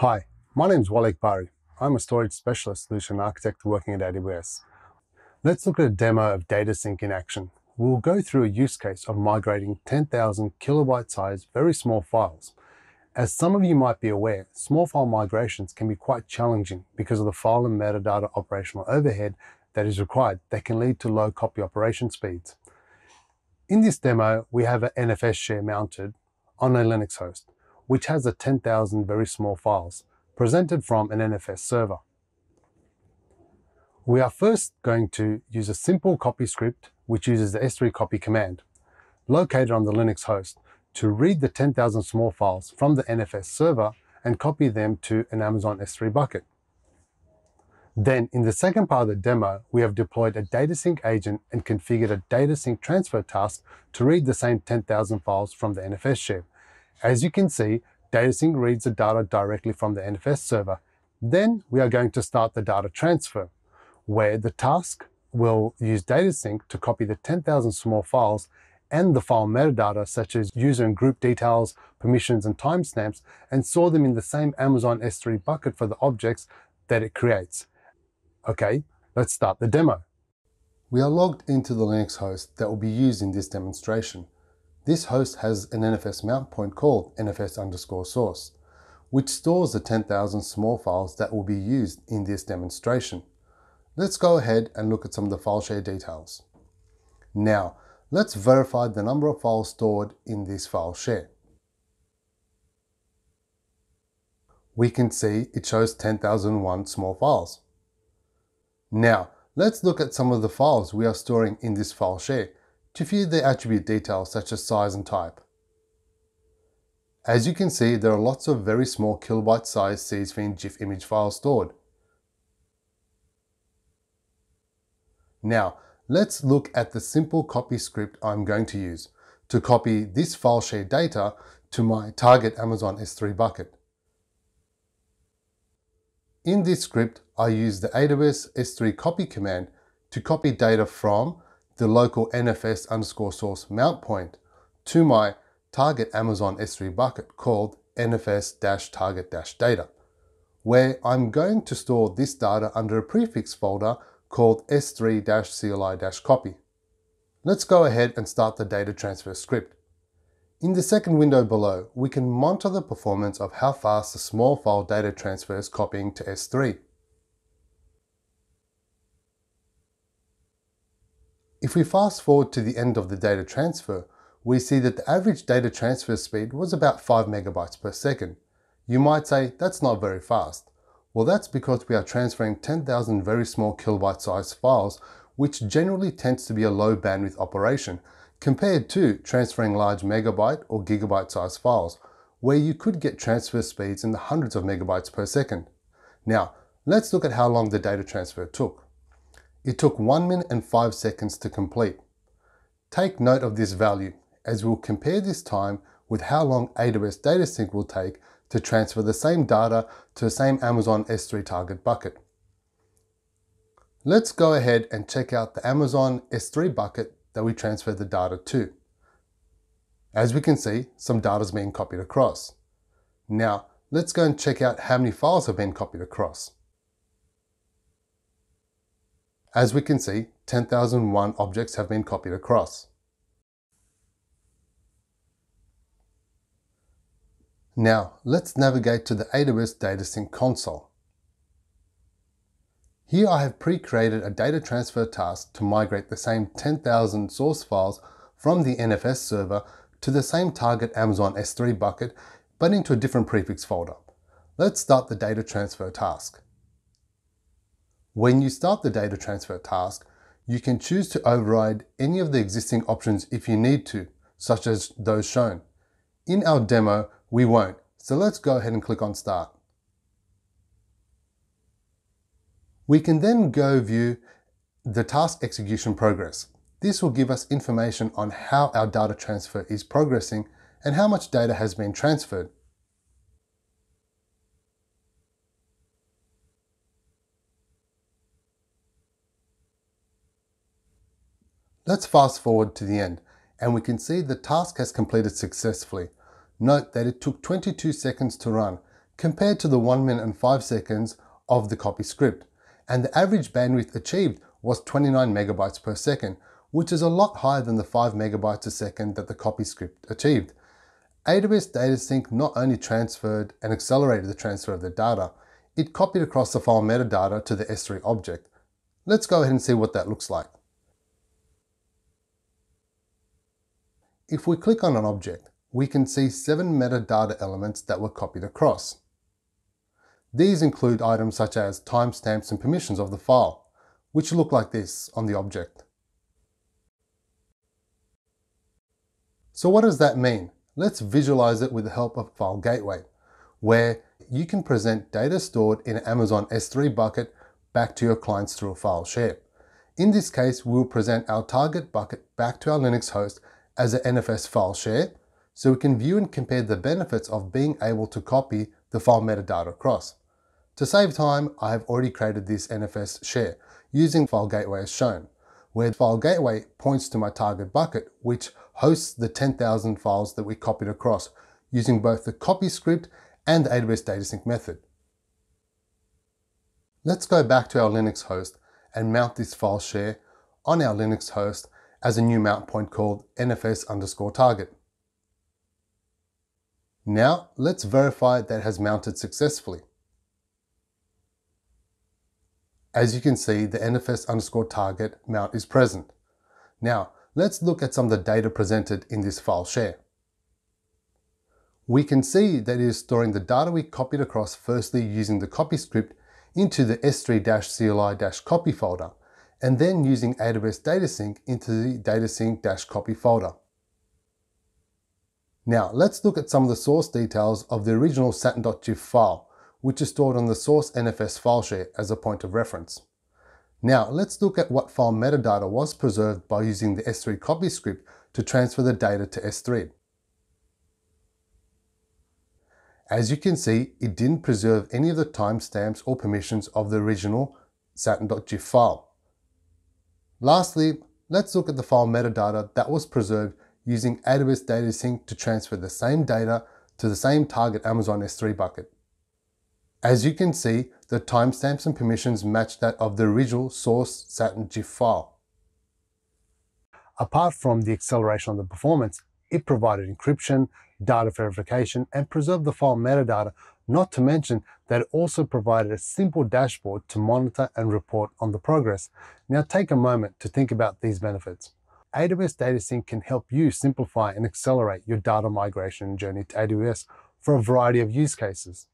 Hi, my name is Waleed Bari. I'm a storage specialist solution architect working at AWS. Let's look at a demo of DataSync in action. We'll go through a use case of migrating 10,000 kilobyte size very small files. As some of you might be aware, small file migrations can be quite challenging because of the file and metadata operational overhead that is required that can lead to low copy operation speeds. In this demo, we have an NFS share mounted on a Linux host which has a 10,000 very small files presented from an NFS server. We are first going to use a simple copy script which uses the S3 copy command located on the Linux host to read the 10,000 small files from the NFS server and copy them to an Amazon S3 bucket. Then in the second part of the demo, we have deployed a DataSync agent and configured a DataSync transfer task to read the same 10,000 files from the NFS share as you can see, DataSync reads the data directly from the NFS server. Then we are going to start the data transfer, where the task will use DataSync to copy the 10,000 small files and the file metadata such as user and group details, permissions, and timestamps, and store them in the same Amazon S3 bucket for the objects that it creates. Okay, let's start the demo. We are logged into the Linux host that will be used in this demonstration. This host has an NFS mount point called NFS underscore source, which stores the 10,000 small files that will be used in this demonstration. Let's go ahead and look at some of the file share details. Now, let's verify the number of files stored in this file share. We can see it shows 10,001 small files. Now, let's look at some of the files we are storing in this file share to view the attribute details such as size and type. As you can see, there are lots of very small kilobyte size CSV and GIF image files stored. Now, let's look at the simple copy script I'm going to use to copy this file share data to my target Amazon S3 bucket. In this script, I use the AWS S3 copy command to copy data from the local NFS underscore source mount point to my target Amazon S3 bucket called nfs-target-data, where I'm going to store this data under a prefix folder called s3-cli-copy. Let's go ahead and start the data transfer script. In the second window below, we can monitor the performance of how fast the small file data transfer is copying to S3. If we fast forward to the end of the data transfer, we see that the average data transfer speed was about 5 megabytes per second. You might say, that's not very fast. Well, that's because we are transferring 10,000 very small kilobyte sized files, which generally tends to be a low bandwidth operation, compared to transferring large megabyte or gigabyte sized files, where you could get transfer speeds in the hundreds of megabytes per second. Now, let's look at how long the data transfer took. It took 1 minute and 5 seconds to complete. Take note of this value as we'll compare this time with how long AWS DataSync will take to transfer the same data to the same Amazon S3 target bucket. Let's go ahead and check out the Amazon S3 bucket that we transferred the data to. As we can see, some data is being copied across. Now, let's go and check out how many files have been copied across. As we can see, 10,001 objects have been copied across. Now, let's navigate to the AWS DataSync console. Here I have pre-created a data transfer task to migrate the same 10,000 source files from the NFS server to the same target Amazon S3 bucket, but into a different prefix folder. Let's start the data transfer task. When you start the data transfer task, you can choose to override any of the existing options if you need to, such as those shown. In our demo, we won't, so let's go ahead and click on Start. We can then go view the task execution progress. This will give us information on how our data transfer is progressing and how much data has been transferred. Let's fast forward to the end and we can see the task has completed successfully. Note that it took 22 seconds to run compared to the 1 minute and 5 seconds of the copy script, and the average bandwidth achieved was 29 megabytes per second, which is a lot higher than the 5 megabytes a second that the copy script achieved. AWS DataSync not only transferred and accelerated the transfer of the data, it copied across the file metadata to the S3 object. Let's go ahead and see what that looks like. If we click on an object, we can see seven metadata elements that were copied across. These include items such as timestamps and permissions of the file, which look like this on the object. So what does that mean? Let's visualize it with the help of File Gateway, where you can present data stored in an Amazon S3 bucket back to your clients through a file share. In this case, we'll present our target bucket back to our Linux host as an NFS file share, so we can view and compare the benefits of being able to copy the file metadata across. To save time, I have already created this NFS share using File Gateway as shown, where File Gateway points to my target bucket, which hosts the 10,000 files that we copied across using both the copy script and the AWS DataSync method. Let's go back to our Linux host and mount this file share on our Linux host as a new mount point called nfs underscore target. Now let's verify that has mounted successfully. As you can see, the nfs underscore target mount is present. Now, let's look at some of the data presented in this file share. We can see that it is storing the data we copied across firstly using the copy script into the s3-cli-copy folder, and then using AWS DataSync into the datasync-copy folder. Now let's look at some of the source details of the original satin.gif file, which is stored on the source NFS file share as a point of reference. Now let's look at what file metadata was preserved by using the S3 copy script to transfer the data to S3. As you can see, it didn't preserve any of the timestamps or permissions of the original satin.gif file. Lastly, let's look at the file metadata that was preserved using AWS DataSync to transfer the same data to the same target Amazon S3 bucket. As you can see, the timestamps and permissions match that of the original source Satin GIF file. Apart from the acceleration of the performance, it provided encryption, data verification, and preserve the file metadata, not to mention that it also provided a simple dashboard to monitor and report on the progress. Now take a moment to think about these benefits. AWS DataSync can help you simplify and accelerate your data migration journey to AWS for a variety of use cases.